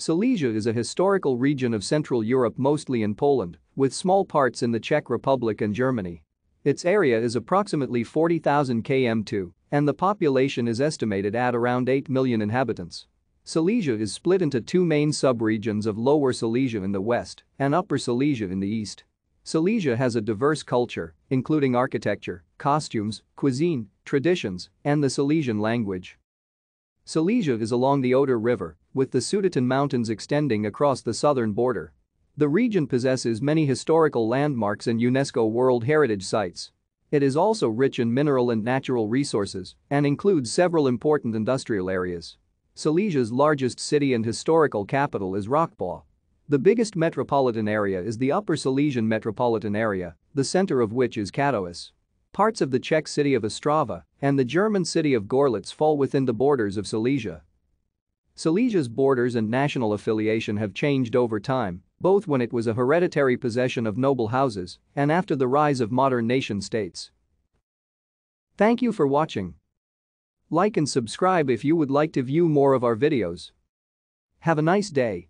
Silesia is a historical region of Central Europe mostly in Poland, with small parts in the Czech Republic and Germany. Its area is approximately 40,000 km2 and the population is estimated at around 8 million inhabitants. Silesia is split into two main subregions of Lower Silesia in the west and Upper Silesia in the east. Silesia has a diverse culture, including architecture, costumes, cuisine, traditions, and the Silesian language. Silesia is along the Oder River, with the Sudeten Mountains extending across the southern border. The region possesses many historical landmarks and UNESCO World Heritage Sites. It is also rich in mineral and natural resources and includes several important industrial areas. Silesia's largest city and historical capital is Wrocław. The biggest metropolitan area is the Upper Silesian Metropolitan Area, the center of which is Katowice. Parts of the Czech city of Ostrava and the German city of Gorlitz fall within the borders of Silesia. Silesia's borders and national affiliation have changed over time, both when it was a hereditary possession of noble houses and after the rise of modern nation-states. Thank you for watching. Like and subscribe if you would like to view more of our videos. Have a nice day.